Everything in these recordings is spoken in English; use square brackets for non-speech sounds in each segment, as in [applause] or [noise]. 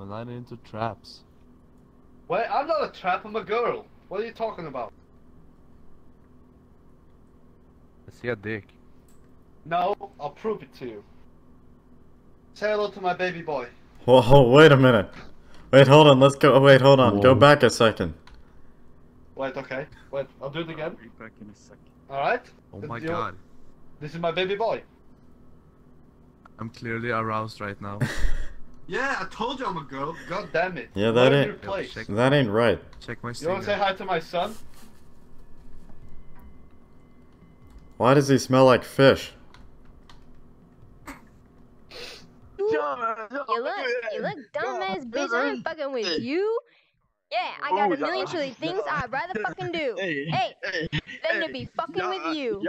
I'm not into traps. Wait, I'm not a trap, I'm a girl. What are you talking about? I see a dick. No, I'll prove it to you. Say hello to my baby boy. Whoa, [laughs] wait a minute. Wait, hold on. Let's go. Oh, wait, hold on. Go back a second. Wait, okay. Wait, I'll do it again. Be back in a second. Alright? Oh my You- god. This is my baby boy. I'm clearly aroused right now. [laughs] Yeah, I told you I'm a girl. God damn it. Yeah, that Learn ain't- place. check- That ain't right. Check my You wanna say hi to my son? Why does he smell like fish? You look, you look dumbass bitch. I ain't fucking with you. Yeah, I got a oh, million trillion things I'd rather fucking do. Hey, than to be fucking with you.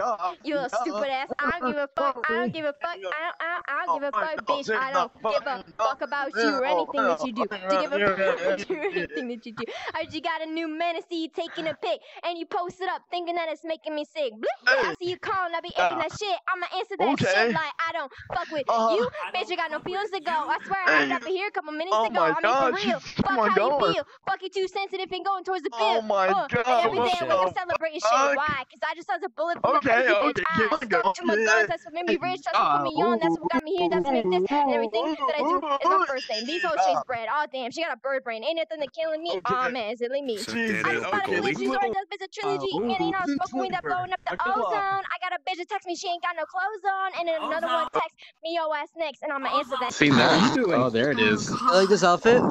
You little stupid ass. I don't give a fuck. I don't give a fuck. I don't, I don't, I don't give a fuck, bitch. I don't give a fuck about you or [laughs] anything that you do. To give a fuck about you or anything that you do. I heard you got a new fantasy, taking a pic, and you post it up thinking that it's making me sick. Bleep. I see you calling, I be acting that shit. I'ma answer that Okay. shit like I don't fuck with Uh, you. Bitch, you got no feelings to go. I swear I had it up here a couple minutes Oh ago. I mean, God, for real. Fuck oh how God. you feel. [laughs] Fuck you too sensitive and going towards the Oh bill. my Uh, God, And every what day I'm the like celebrating shit. fuck? Why? Because I just saw a bullet from Okay, a crazy bitch. okay, I here we stuck go. to my Yeah. guns. That's what made me rich. That's what put me on. That's what got me here. That's what made this and everything that I do is my first name. These hoes chase bread. Oh damn, she got a bird brain. Ain't nothing that killing me. Okay. Oh man, is it leave me? Jesus, I just bought okay, a we- bitch who's this bitch a trilogy. Uh, and you know, ooh, smoking weed that blowing up the Come on. ozone. I got a bitch that text me she ain't got no clothes on, and then another one text me your ass next, and I'ma answer that. Seen that? Oh, there it is. You like this outfit?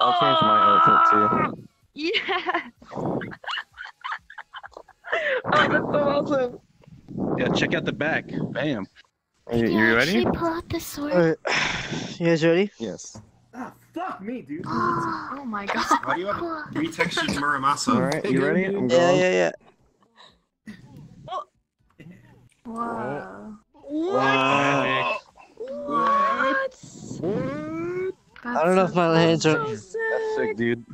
I'll change my outfit too. Yeah. oh, that's so awesome. Yeah, check out the back. Bam. Are you, Yeah, you ready? She pull out the sword. Alright. You guys ready? Yes. Ah, fuck me, dude. [gasps] oh my god. Why do you have Cool. retextured Muramasa? Alright, you ready? I'm Yeah, going. yeah, yeah. Whoa. Wow. What? I don't know if my hands are. That's sick, dude.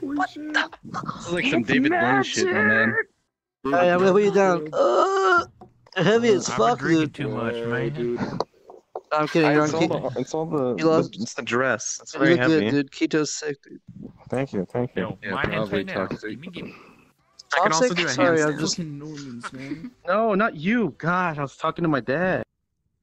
What? This is like some David Blaine shit, my man. Alright, I'm gonna put you down. [laughs] Uh, they're heavy as I'm fuck, drinking dude. too much, man. dude. I'm kidding. You're on It's all, keto. the, it's all the, You lost- the- it's the dress. It's You very look heavy. good, dude. Keto's sick, dude. Thank you, thank you. Yo, yeah, my hands probably right now. toxic. Gimme, gimme. I can also do a Sorry, handstand. I'm just. Normans, man. [laughs] No, not you. God, I was talking to my dad.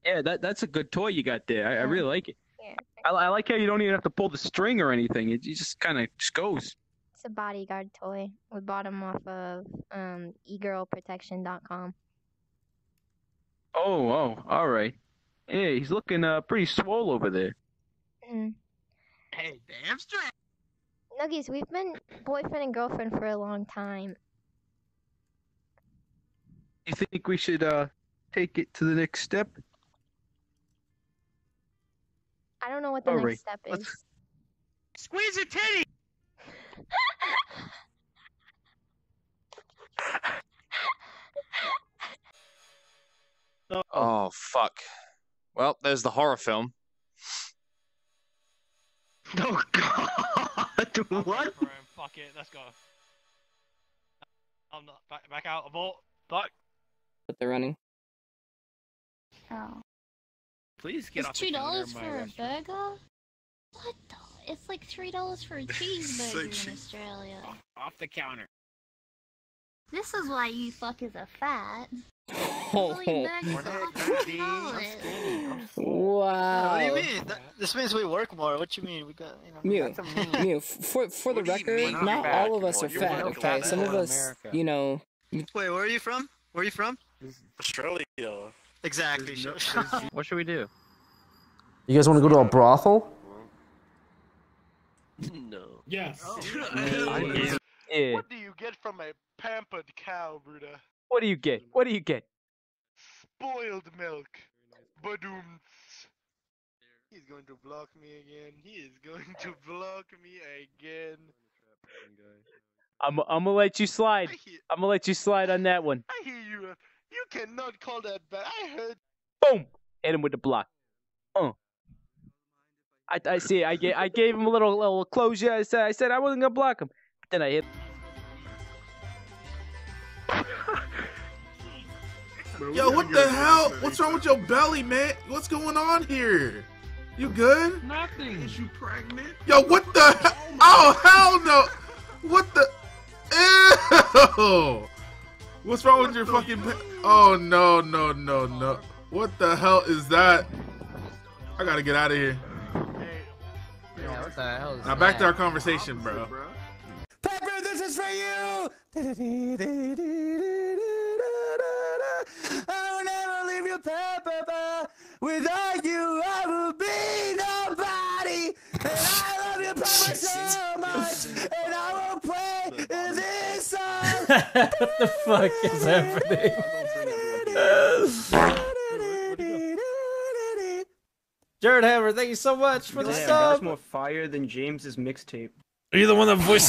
Yeah, that that's a good toy you got there. I, I really like it. Yeah. I, I like how you don't even have to pull the string or anything. It, it just kind of just goes. It's a bodyguard toy. We bought them off of um egirlprotection.com. Oh, oh, all right. Yeah, he's looking uh pretty swole over there. Mm. Hey, damn straight. Nuggies, we've been boyfriend and girlfriend for a long time. You think we should uh take it to the next step? I don't know what the Alright, next step let's- is. Squeeze a titty! Oh fuck. Well, there's the horror film. [laughs] Oh God! [laughs] what? Fuck it, let's go. I'm not back, back out. Abort. Fuck. But they're running. Oh. Please get It's off the two dollars for a burger? What the? It's like three dollars for a [laughs] cheeseburger in Australia. Off the counter. This is why you fuckers are fat. Oh, Billy burgers are fucking wow. What do you mean? That, this means we work more. What you mean? We got you know. Mew, got some mean- Mew, for for the What do you record, not not all of us are you're fat. Okay, the some of us, America. you know, Wait, where are you from? Where are you from? Australia. Exactly. sure. [laughs] What should we do? You guys want to go to a brothel? no. Yes. [laughs] Yeah. What do you get from a pampered cow, Bruda? What do you get? What do you get? Spoiled milk. Badooms. He's going to block me again. He is going to [laughs] block me again. I'm I'm gonna let you slide. I hear, I'm gonna let you slide on that one. I hear you. uh, You cannot call that bad. I heard. Boom! Hit him with the block. Uh. I, I see. I gave I gave him a little little closure. I said I said I wasn't gonna block him. But then I hit. Yo, what the hell? What's wrong with your belly, man? What's going on here? You good? Nothing. Is you pregnant? Yo, what the? Oh he- Oh hell no! What the? Ew! What's wrong with your fucking? Pa- oh no no no no! What the hell is that? I gotta get out of here. Yeah, what the hell is Now back to our conversation, bro. Pepper, this is for you. [laughs] Without you, I will be nobody. And I love you, Pepper, so [laughs] much. And I will play this song. what [laughs] the fuck is happening? Jared Hammer, thank you so much for the Damn, sub. that's more fire than James's mixtape. Are you the one that voiced